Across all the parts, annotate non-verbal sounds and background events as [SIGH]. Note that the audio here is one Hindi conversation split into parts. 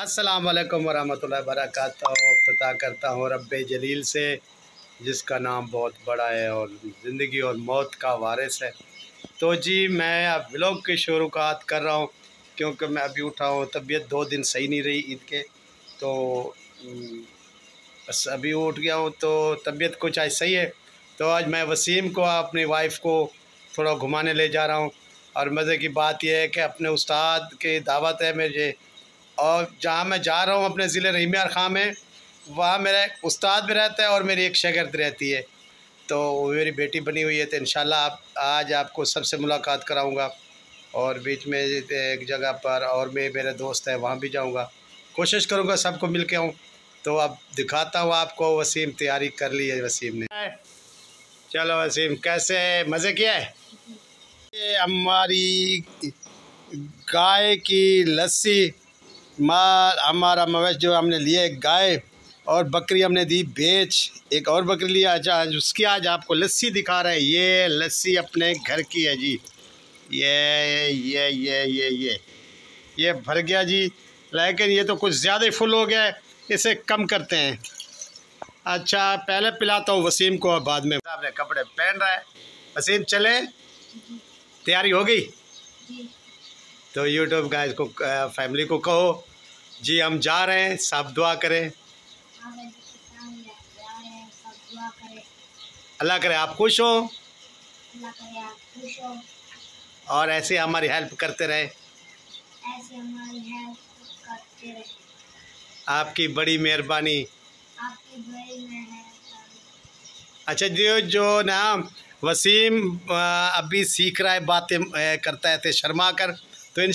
अस्सलाम वालेकुम वरहमतुल्लाहि अफ्तः करता हूँ रब जलील से, जिसका नाम बहुत बड़ा है और ज़िंदगी और मौत का वारिस है। तो जी, मैं अब व्लॉग की शुरुआत कर रहा हूँ, क्योंकि मैं अभी उठा हूँ, तबीयत दो दिन सही नहीं रही ईद के। तो बस अभी उठ गया हूँ तो तबीयत कुछ आज सही है। तो आज मैं वसीम को, अपनी वाइफ को थोड़ा घुमाने ले जा रहा हूँ। और मज़े की बात यह है कि अपने उस्ताद की दावत है मेरे। और जहाँ मैं जा रहा हूँ अपने ज़िले रहीमियार ख़ां में, वहाँ मेरा एक उस्ताद भी रहता है और मेरी एक शगर्द रहती है। तो मेरी बेटी बनी हुई है तो इन आप, आज आपको सबसे मुलाकात कराऊँगा और बीच में एक जगह पर और मैं मेरे दोस्त है, वहाँ भी जाऊँगा। कोशिश करूँगा सबको मिल के आऊँ। तो अब दिखाता हूँ आपको वसीम तैयारी कर ली है वसीम ने। चलो वसीम, कैसे मज़े किया है? ये हमारी गाय की लस्सी माल हमारा मवेश जो हमने लिए गाय और बकरी हमने दी बेच। एक और बकरी लिया अच्छा उसकी आज आपको लस्सी दिखा रहे हैं। ये लस्सी अपने घर की है जी। ये ये ये ये ये। ये भर गया जी। लेकिन ये तो कुछ ज़्यादा ही फुल हो गया है। इसे कम करते हैं। अच्छा पहले पिलाता हूँ वसीम को बाद में। आपने कपड़े पहन रहा है। वसीम, चले। तैयारी हो गई? तो यूट्यूब गाइस को फैमिली को कहो, जी, हम जा रहे हैं, सब दुआ करें। अल्लाह करे आप खुश हो। और ऐसे हमारी हेल्प करते रहे। आपकी बड़ी मेहरबानी। अच्छा जो जो ना वसीम अभी सीख रहा है, बातें करता है थे शर्मा कर। तो इन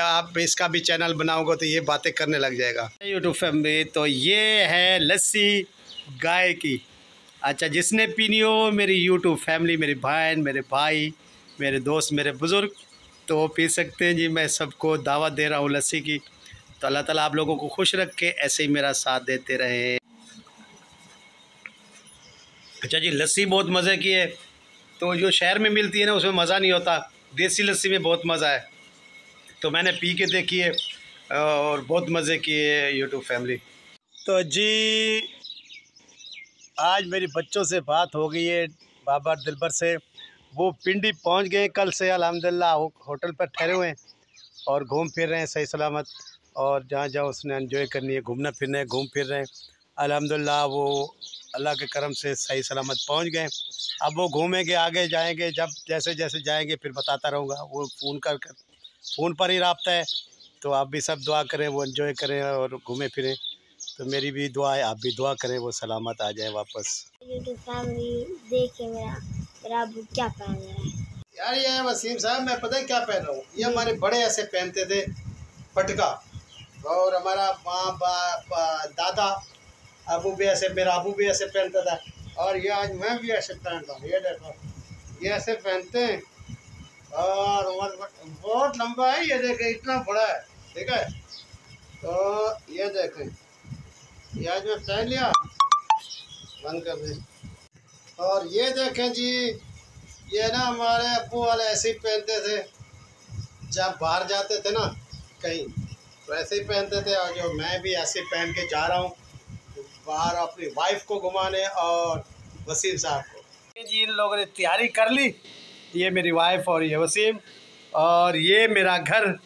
आप इसका भी चैनल बनाओगे तो ये बातें करने लग जाएगा। यूट्यूब फैमिली तो ये है लस्सी गाय की। अच्छा जिसने पीनी हो, मेरी यूट्यूब फैमिली, मेरी बहन, मेरे भाई, मेरे दोस्त, मेरे बुज़ुर्ग तो पी सकते हैं जी। मैं सबको दावत दे रहा हूँ लस्सी की। तो अल्लाह ताला आप लोगों को खुश रख के ऐसे ही मेरा साथ देते रहे। अच्छा जी, लस्सी बहुत मज़े की है। तो जो शहर में मिलती है ना, उसमें मज़ा नहीं होता। देसी लस्सी में बहुत मज़ा है। तो मैंने पी के देखी है और बहुत मज़े किए है यूट्यूब फैमिली तो जी, आज मेरी बच्चों से बात हो गई है, बाबा दिलबर से। वो पिंडी पहुँच गए कल से अल्हम्दुलिल्लाह होटल पर ठहरे हुए हैं और घूम फिर रहे हैं, सही सलामत। और जहाँ जहाँ उसने एंजॉय करनी है, घूमना फिरना है, घूम फिर रहे हैं। अल्हम्दुलिल्लाह वो अल्लाह के करम से सही सलामत पहुँच गए। अब वो घूमेंगे आगे जाएँगे जब जैसे जैसे जाएँगे फिर बताता रहूँगा। वो फ़ोन कर कर फ़ोन पर ही रबता है। तो आप भी सब दुआ करें वो इन्जॉय करें और घूमें फिरें। तो मेरी भी दुआ है आप भी दुआ करें वो सलामत आ जाए वापस। मेरा क्या पहन रहा है। यार ये वसीम साहब मैं पता है क्या पहन रहा हूँ? ये हमारे बड़े ऐसे पहनते थे पटका और हमारा माँ बाप दादा अबू भी ऐसे, मेरा अबू भी ऐसे पहनता था। और ये आज मैं भी ऐसे पहनता हूँ, ये देखो, ये ऐसे पहनते हैं। और बहुत लंबा है, ये देखें, इतना बड़ा है, ठीक है? तो ये देखें, ये आज मैं पहन लिया। बंद कर दे। और ये देखें जी, ये ना हमारे अबू वाले ऐसे ही पहनते थे। जब बाहर जाते थे ना, कहीं तो ऐसे ही पहनते थे, और जो मैं भी ऐसे पहन के जा रहा हूँ। बाहर अपनी वाइफ को घुमाने और वसीम साहब को। जी इन लोगों ने तैयारी कर ली। ये मेरी वाइफ और ये वसीम। और ये मेरा घर।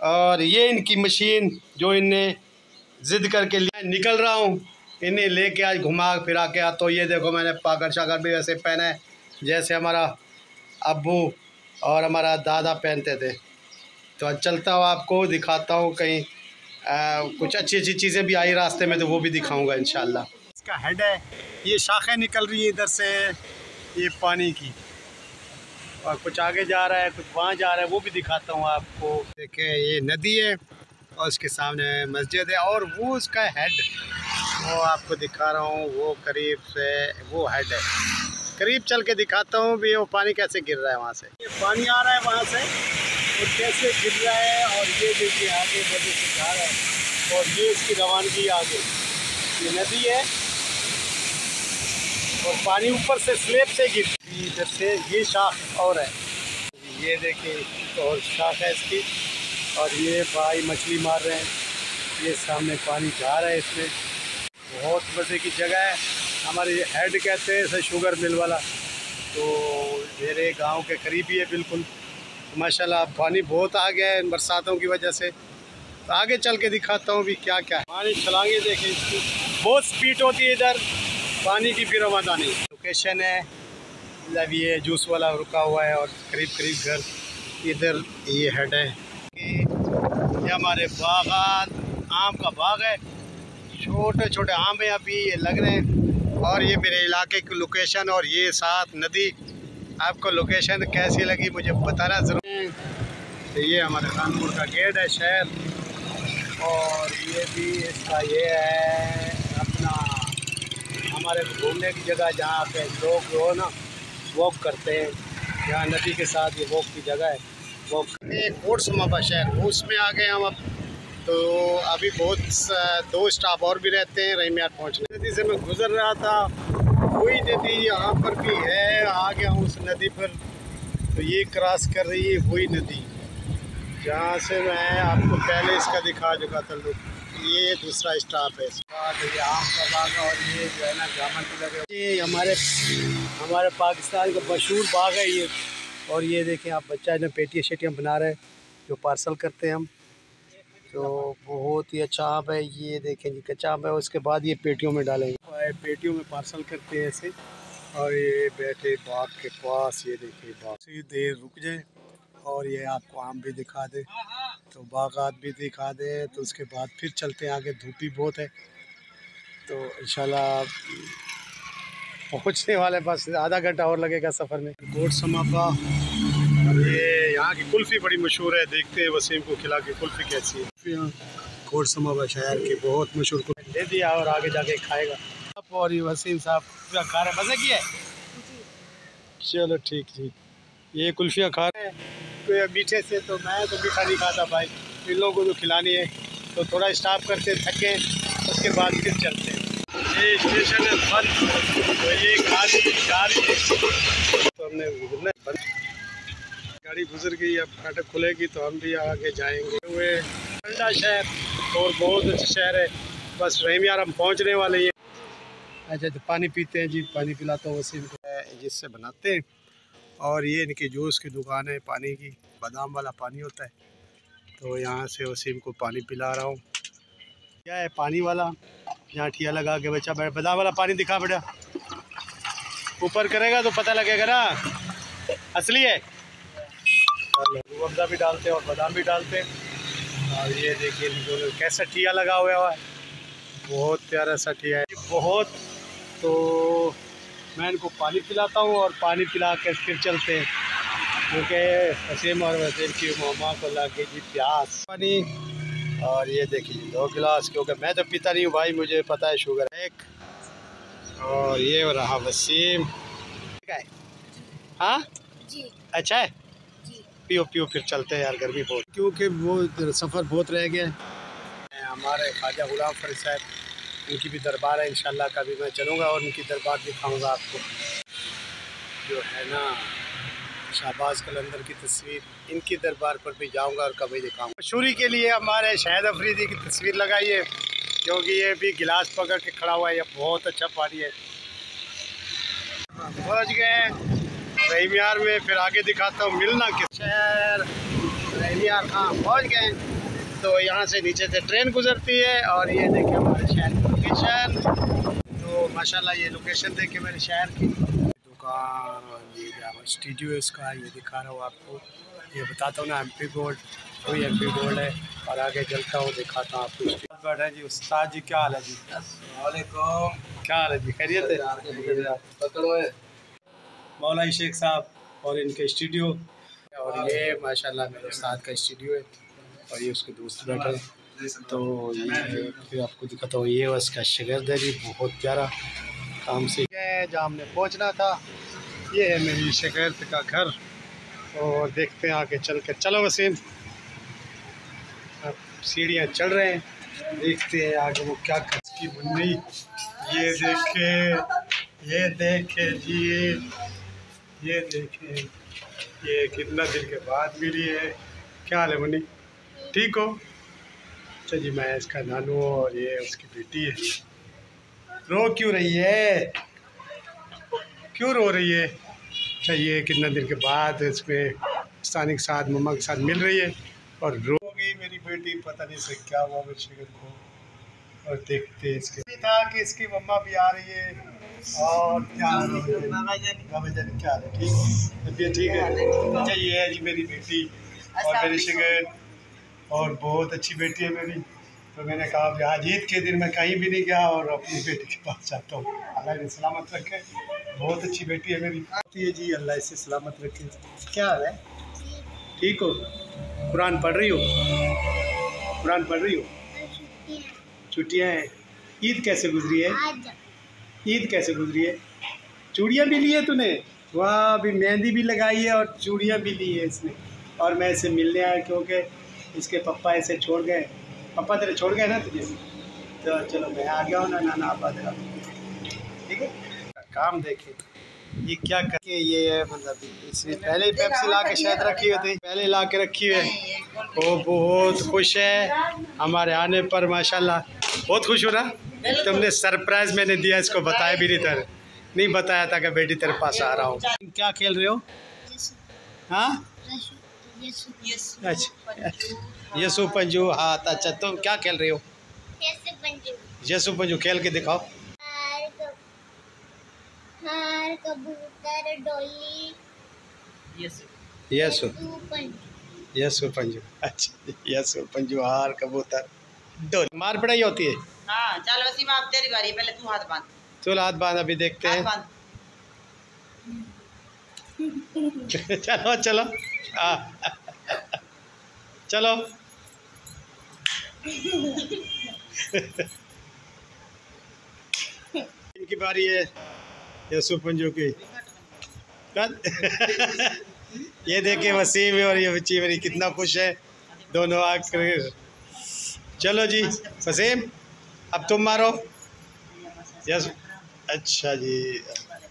और ये इनकी मशीन जो इनने ज़िद करके लिए निकल रहा हूँ। इन्हें लेके आज घुमा फिरा के आ तो ये देखो मैंने पाकर शाकर भी वैसे पहना है, जैसे हमारा अबू और हमारा दादा पहनते थे। तो चलता हूँ आपको, दिखाता हूँ कहीं कुछ अच्छी अच्छी चीज़ें भी आई रास्ते में तो वो भी दिखाऊँगा इन इसका हेड है, ये शाखें निकल रही है इधर से, ये पानी की। और कुछ आगे जा रहा है, कुछ वहाँ जा रहा है, वो भी दिखाता हूँ आपको। देखें, ये नदी है और उसके सामने मस्जिद है और वो उसका हेड वो आपको दिखा रहा हूँ, वो करीब से वो हेड है। करीब चल के दिखाता हूँ भी, वो पानी कैसे गिर रहा है वहाँ से। ये पानी आ रहा है वहाँ से। और कैसे गिर रहा है और ये देखिए आगे बजे से जा रहा है और ये इसकी रवानगी आगे। ये नदी है और पानी ऊपर से स्लेब से गिर इधर से ये शाख और है। ये देखिए, और शाख है इसकी। और ये भाई मछली मार रहे हैं। ये सामने पानी जा रहा है इसमें। बहुत मज़े की जगह है। हमारे हेड कहते हैं इसे शुगर मिल वाला। तो मेरे गाँव के करीब ही है बिल्कुल। माशाल्लाह पानी बहुत आ गया है इन बरसातों की वजह से। तो आगे चल के दिखाता हूँ भी क्या क्या है। पानी छलांगे देखें इसकी। बहुत स्पीड होती है इधर। पानी की फिर नहीं लोकेशन है। मतलब ये जूस वाला रुका हुआ है और करीब करीब घर। इधर ये हेड है। ये हमारे बागान, आम का बाग है। छोटे छोटे आम हैं अभी, ये लग रहे हैं। और ये मेरे इलाके की लोकेशन और ये साथ नदी। आपको लोकेशन कैसी लगी मुझे बताना ज़रूर। तो ये हमारे कानपुर का गेट है शहर। और ये भी इसका ये है अपना हमारे घूमने की जगह जहाँ पे लोग जो हो ना वॉक करते हैं। यहाँ नदी के साथ ये वॉक की जगह है। वॉक ये कोट समापा शहर, उसमें आ गए हम अब। तो अभी बहुत दो स्टाफ और भी रहते हैं रहीमियार पहुँचने। नदी से मैं गुज़र रहा था। वही नदी यहाँ पर भी है आ गया हूँ उस नदी पर तो ये क्रॉस कर रही है, वही नदी। जहाँ से मैं आपको पहले इसका दिखा चुका था लोग ये दूसरा स्टाफ है। ये आम का बाग और ये जो है ना जामन लगे ये हमारे हमारे पाकिस्तान का मशहूर बाग है ये। और ये देखें आप बच्चा जो पेटियाँ शेटियाँ बना रहे हैं, जो पार्सल करते हैं हम। तो बहुत ही अच्छा आम है, ये देखें जी, कच्चा आम है, उसके बाद ये पेटियों में डालेंगे। पेटियों में पार्सल करते हैं ऐसे, और ये बैठे बाग के पास, ये देखिए बाग से देर रुक जाए, और ये आपको आम भी दिखा दे तो बागात भी दिखा दे तो उसके बाद फिर चलते हैं आगे, धूप भी बहुत है। तो इंशाल्लाह पहुँचने वाले बस आधा घंटा और लगेगा सफ़र में। गोट समापा यहाँ की कुल्फ़ी बड़ी मशहूर है, देखते हैं वसीम को खिला के कुल्फ़ी कैसी है। यहाँ समापा शहर की बहुत मशहूर दे दिया और आगे जाके खाएगा। और ये वसीम साहब खा रहे मज़े की है चलो ठीक ठीक। ये कुल्फियाँ खा रहे हैं। मीठे से तो मैं तो मीठा नहीं खाता भाई। इन लोगों को तो खिलानी है। तो थोड़ा स्टाफ करते थके, उसके बाद फिर चलते ये स्टेशन है बंद। तो ये गाड़ी गाड़ी तो हमने बंद गाड़ी गुजर गई, अब फाटक खुलेगी तो हम भी आगे जाएँगे। हुए ठंडा शहर और बहुत अच्छा शहर है। बस रहीम यार, हम पहुँचने वाले हैं। अच्छा तो पानी पीते हैं जी, पानी पिलाता हूँ वसीम जिससे बनाते हैं, और ये इनकी जूस की दुकान है, पानी की, बादाम वाला पानी होता है। तो यहाँ से वसीम को पानी पिला रहा हूँ। क्या है पानी वाला? यहाँ ठिया लगा के बच्चा बैठ, बादाम वाला पानी दिखा बेटा। ऊपर करेगा तो पता लगेगा ना। असली है। अफजा भी डालते हैं और बादाम भी डालते हैं। और ये देखिए कैसा ठिया लगा हुआ है। बहुत प्यारा सा ठिया है। बहुत तो मैं इनको पानी पिलाता हूँ और पानी पिला के फिर चलते हैं। क्योंकि वसीम और वसीम की मामा को लगे जी प्यास। पानी और ये देखिए दो गिलास क्योंकि मैं तो पीता नहीं हूँ भाई मुझे पता है शुगर है एक। और ये रहा वसीम। हाँ? अच्छा है? पियो पियो फिर चलते हैं यार, गर्मी बहुत। क्योंकि वो सफ़र बहुत रह गया। है हमारे ख्वाजा गुलाम फरी साहब, उनकी भी दरबार है, इंशाल्लाह कभी मैं चलूँगा और उनकी दरबार दिखाऊँगा आपको। जो है ना, शाहबाज कलंदर की तस्वीर, इनकी दरबार पर भी जाऊँगा और कभी दिखाऊँगा। मशहूरी के लिए हमारे शहद अफरीदी की तस्वीर लगाई है, क्योंकि ये भी गिलास पकड़ के खड़ा हुआ है, ये बहुत अच्छा पानी है, पहुँच गए हैं। रहीमियार में फिर आगे दिखाता हूँ मिलना किस शहर रहीमियार हाँ पहुँच गए। तो यहाँ से नीचे से ट्रेन गुजरती है और ये देखिए हमारे शहर की लोकेशन तो माशाल्लाह ये लोकेशन देखे मेरे शहर की। दुकान और ये स्टूडियो इसका ये दिखा रहा हूँ आपको। ये बताता हूँ ना एम पी गोल्ड वही एम पी गोल्ड है और आगे चलता हूँ दिखाता हूँ आपको। बैठा जी उस्ताद जी क्या हाल है जी? वालेकुम क्या हाल है जी? खैरियत है? मौलाई शेख साहब और इनके स्टूडियो। और ये माशाल्लाह मेरे उस्ताद का स्टूडियो है और ये उसके दोस्त बैठे हैं। तो ये फिर आपको दिखाता हूँ, ये उसका शगर्द है जी, बहुत प्यारा काम से। जहाँ हमने पहुँचना था, ये है मेरी शगर्द का घर। और देखते हैं आगे चल के। चलो वसीम, अब सीढ़ियाँ चढ़ रहे हैं। देखते हैं आगे वो क्या की बुन्नी। ये देखे ये देखे जी। ये देखें, ये कितना दिन के बाद मिली है? क्या हाल है मुन्नी? ठीक हो? अच्छा जी मैं इसका नानू और ये उसकी बेटी है। रो क्यों रही है? क्यों रो रही है? अच्छा ये कितना दिन के बाद इसमें स्थानिक साथ, मम्मा के साथ मिल रही है और रो गई मेरी बेटी, पता नहीं से क्या हुआ शिगर को। और देखते इसके था कि इसकी मम्मा भी आ रही है। और क्या हाल है? बाबा जान क्या हाल है? ठीक? तबीयत ठीक है? अच्छा ये है जी मेरी बेटी और मेरी और बहुत अच्छी बेटी है मेरी। तो मैंने कहा कि आज ईद के दिन मैं कहीं भी नहीं गया और अपनी बेटी के पास जाता हूँ। अल्लाह इन्हें सलामत रखे। बहुत अच्छी बेटी है मेरी। है जी अल्लाह इसे सलामत रखे। क्या हाल है? ठीक हो? कुरान पढ़ रही हो? कुरान पढ़ रही हो। छुट्टियाँ हैं। ईद कैसे गुजरी है? आज ईद कैसे गुजरी है? चूड़ियाँ भी ली है तूने? वाह, अभी मेहंदी भी लगाई है और चूड़ियाँ भी ली है इसने। और मैं इसे मिलने आया क्योंकि इसके पापा इसे छोड़ गए। पापा तेरे छोड़ गए ना तुझे? तो चलो मैं आ गया हूँ ना, नाना आपा तेरा। ठीक है? काम देखे, ये क्या करके ये है मतलब इसने पहले पेप्सी ला के शायद रखी हुई थी। पहले ला के रखी हुई है। वो बहुत खुश है, हमारे आने पर, माशाल्लाह। बहुत खुश हो ना तुमने सरप्राइज़ मैंने दिया इसको बताया भी नहीं था नहीं बताया था कि बेटी तेरे पास आ रहा हूँ। क्या खेल रहे हो? हाँ? अच्छा यसु पंजू हाँ अच्छा तुम क्या खेल रहे हो? यसु पंजू। खेल के दिखाओ। हार कबूतर डोली। यसु तू पंजू। यसु पंजू अच्छा। यसु पंजू हार कबूतर दो मार पड़ाई होती है। हाँ चल वसीम अब तेरी बारी पहले तू हाथ बाँध। चलो हाथ बाँध अभी देखते हैं। [LAUGHS] चलो चलो। आ, चलो। [LAUGHS] इनकी बारी है यसु पंजू की। [LAUGHS] ये देखे वसीम और ये बच्ची मेरी कितना खुश है दोनों आकर। चलो जी वसीम। अब तुम मारो। यस अच्छा जी।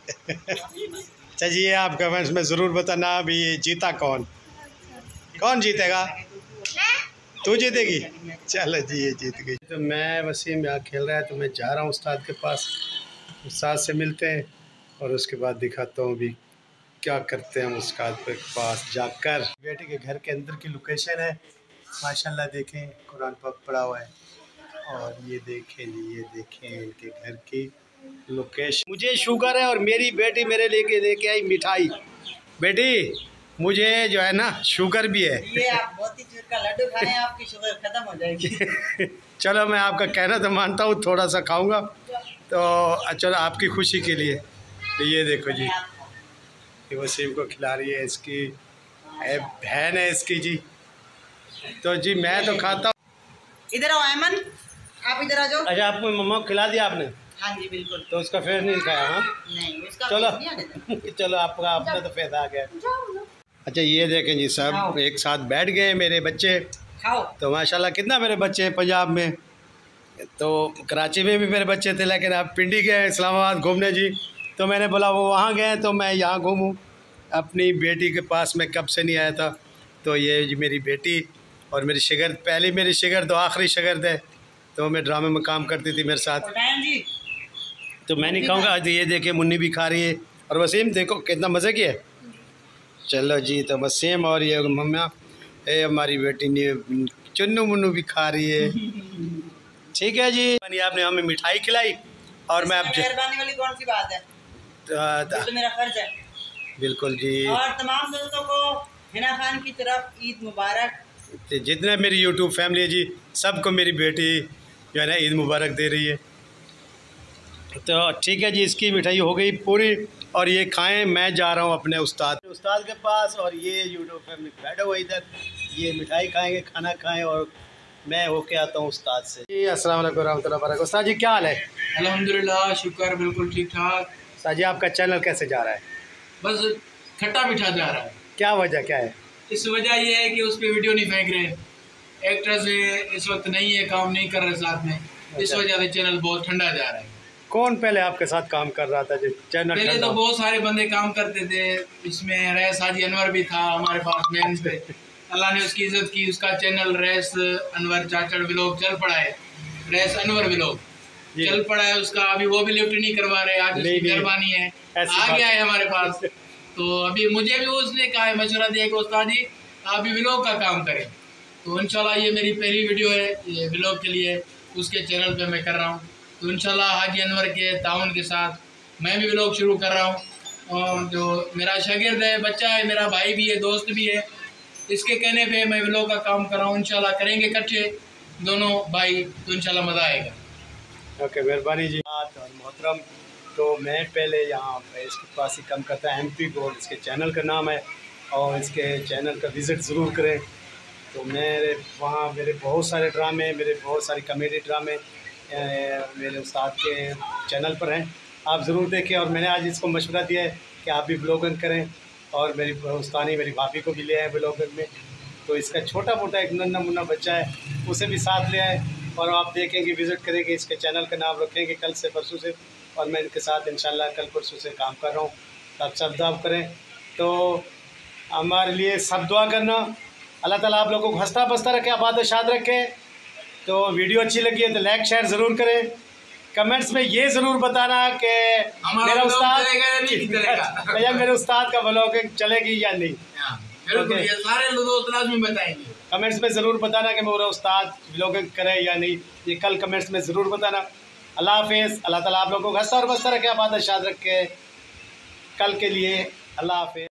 [LAUGHS] अच्छा जी ये आप कमेंट्स में ज़रूर बताना अभी ये जीता कौन? कौन जीतेगा? तू जीतेगी? चलो जी ये जीत गई। तो मैं वसीम यहाँ खेल रहा है तो मैं जा रहा हूँ उस्ताद के पास। उस्ताद से मिलते हैं और उसके बाद दिखाता हूँ अभी क्या करते हैं हम उस्ताद के पास जाकर। बेटे के घर के अंदर की लोकेशन है। माशाल्लाह देखें कुरान पाक पड़ा हुआ है। और ये देखें जी ये देखें इनके घर की लोकेशन मुझे शुगर है और मेरी बेटी मेरे लेके लेके आई मिठाई। बेटी मुझे जो है ना शुगर भी है। ये आप बहुत ही का लड्डू खाए आपकी शुगर खत्म हो जाएगी। [LAUGHS] चलो मैं आपका कहना तो मानता हूँ थोड़ा सा खाऊँगा। तो चलो आपकी खुशी के लिए। तो ये देखो जी। ये वसीम को खिला रही है इसकी। बहन है इसकी जी। तो जी मैं तो खाता हूँ। इधर आओ अहमन आप इधर आ जाओ। अच्छा आपको मम्मा को खिला दिया आपने? हाँ जी बिल्कुल। तो उसका फेस नहीं खाया हाँ? नहीं उसका चलो। नहीं [LAUGHS] चलो आपका अपना तो फेस आ गया। अच्छा ये देखें जी सब एक साथ बैठ गए मेरे बच्चे। खाओ। तो माशाल्लाह कितना मेरे बच्चे हैं पंजाब में? तो कराची में भी मेरे बच्चे थे लेकिन आप पिंडी गए इस्लामाबाद घूमने जी। तो मैंने बोला वो वहाँ गए तो मैं यहाँ घूमूँ। अपनी बेटी के पास मैं कब से नहीं आया था। तो ये जी मेरी बेटी और मेरी शिगर पहली मेरी शिगर तो आखिरी शिगर है। तो मैं ड्रामे में काम करती थी मेरे साथ। तो मैं नहीं कहूँगा आज ये देखे मुन्नी भी खा रही है। और वसीम देखो कितना मज़े की है चलो जी तो वसीम और ये मम्मा ए हमारी बेटी ने चुन्नू मुन्नू भी खा रही है। ठीक है जी। आपने हमें मिठाई खिलाई और मैं आप इसमें वाली कौन सी बात है? ज- तो मेरा फ़र्ज़ है। बिल्कुल जी। और तमाम दोस्तों को हिना खान की तरफ़ ईद मुबारक। जितने मेरी यूट्यूब फैमिली है जी सबको मेरी बेटी जो है ना ईद मुबारक दे रही है। तो ठीक है जी इसकी मिठाई हो गई पूरी और ये खाएँ मैं जा रहा हूँ अपने उस्ताद। उस्ताद के पास और ये यूट्यूब फैमिली बैठे हुए इधर। ये मिठाई खाएँगे खाना खाएँ और मैं होके आता हूँ उस्ताद से। जी अस्सलाम वालेकुम रहमतुल्लाहि वबरकातुहू उस्ताद जी क्या हाल है? अल्हम्दुलिल्लाह शुक्र बिल्कुल ठीक ठाक। उस्ताद जी आपका चैनल कैसे जा रहा है? बस खट्टा मीठा जा रहा है। क्या वजह क्या है? इस वजह ये है कि उस पर वीडियो नहीं फेंक रहे। एक्ट्रेस इस वक्त नहीं है काम नहीं कर रहे साथ में। इस अच्छा। वजह से चैनल बहुत ठंडा जा रहा है। कौन पहले आपके साथ काम कर रहा था जो चैनल पहले तो बहुत सारे बंदे काम करते थे। इसमें रैस हाजी अनवर भी था हमारे पास मेन पे। अल्लाह ने उसकी इज़्ज़त की उसका चैनल रेस अनवर चाचड़ व्लॉग चल पड़ा है। रेस अनवर व्लॉग चल पड़ा है उसका। अभी वो भी लिफ्ट नहीं करवा रहे आज उसकी मेहरबानी है। आ गया है हमारे पास। तो अभी मुझे भी उसने कहा है मशवरा दिया कि उस्ताद जी आप भी व्लॉग का काम करें। तो इंशाल्लाह ये मेरी पहली वीडियो है, ये व्लॉग के लिए, उसके चैनल पे मैं कर रहा हूँ। तो इंशाल्लाह हाजी अनवर के ताउन के साथ मैं भी ब्लॉग शुरू कर रहा हूँ। और जो मेरा शागिर्द है, बच्चा है, मेरा भाई भी है, दोस्त भी है, इसके कहने पे मैं ब्लॉग का काम कर रहा हूँ, इंशाल्लाह करेंगे इकट्ठे दोनों भाई तो इंशाल्लाह मज़ा आएगा। ओके मेहरबानी जी। बात और मोहतरम तो मैं पहले यहाँ इसके पास ही काम करता है एम पी गोल्ड इसके चैनल का नाम है, और इसके चैनल का विज़िट ज़रूर करें। तो मेरे, वहाँ मेरे बहुत सारे ड्रामे, मेरे बहुत सारी कॉमेडी ड्रामे मेरे उस्ताद के चैनल पर हैं। आप ज़रूर देखें और मैंने आज इसको मशवरा दिया है कि आप भी ब्लॉगिंग करें और मेरी उस्तानी मेरी भाभी को भी ले आए ब्लॉगिंग में। तो इसका छोटा मोटा एक नन्ना मुन्ना बच्चा है, उसे भी साथ ले आए और आप देखेंगे, विज़िट करेंगे, इसके चैनल का नाम रखेंगे कल से परसों से और मैं इनके साथ इंशाल्लाह कल परसों से काम कर रहा हूँ। आप सब दुआ करें। तो हमारे लिए सब दुआ करना। अल्लाह ताला आप लोगों को हंसता बसता रखे आबाद शाद रखे। तो वीडियो अच्छी लगी है तो लाइक शेयर ज़रूर करें। कमेंट्स में ये ज़रूर [LAUGHS] बताना कि मेरा उस्ताद? भैया मेरे उस्ताद का ब्लॉग चलेगी या नहीं? हाँ, सारे बताएँगे। कमेंट्स में ज़रूर बताना कि मेरा उस्ताद ब्लॉगिंग करे या नहीं। ये कल कमेंट्स में ज़रूर बताना। अल्लाह हाफिज़। अल्लाह ताला आप लोगों को हंसता और बसता रखे आबाद शाद रखे। कल के लिए अल्लाह हाफिज़।